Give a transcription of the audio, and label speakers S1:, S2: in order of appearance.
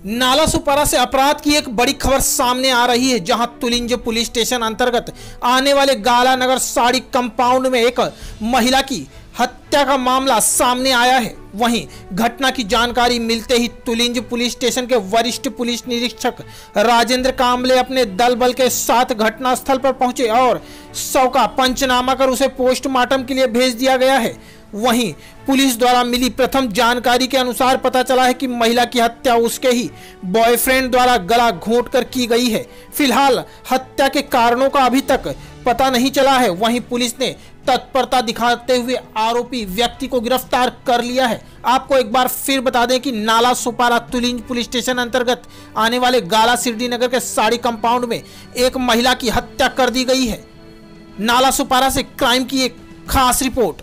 S1: नाला सुपारा से अपराध की एक बड़ी खबर सामने आ रही है, जहाँ तुलिंज पुलिस स्टेशन अंतर्गत आने वाले गाला नगर साड़ी कंपाउंड में एक महिला की हत्या का मामला सामने आया है। वहीं घटना की जानकारी मिलते ही तुलिंज पुलिस स्टेशन के वरिष्ठ पुलिस निरीक्षक राजेंद्र कामले अपने दल बल के साथ घटनास्थल पर पहुँचे और शव का पंचनामा कर उसे पोस्टमार्टम के लिए भेज दिया गया है। वहीं पुलिस द्वारा मिली प्रथम जानकारी के अनुसार पता चला है कि महिला की हत्या उसके ही बॉयफ्रेंड द्वारा गला घोंट कर की गई है। फ़िलहाल हत्या के कारणों का अभी तक पता नहीं चला है। वहीं पुलिस ने तत्परता दिखाते हुए आरोपी व्यक्ति को गिरफ़्तार कर लिया है। आपको एक बार फिर बता दें कि नाला सुपारा तुलिंज पुलिस स्टेशन अंतर्गत आने वाले गाला सिरडी नगर के साड़ी कंपाउंड में एक महिला की हत्या कर दी गई है। नाला सुपारा से क्राइम की एक खास रिपोर्ट।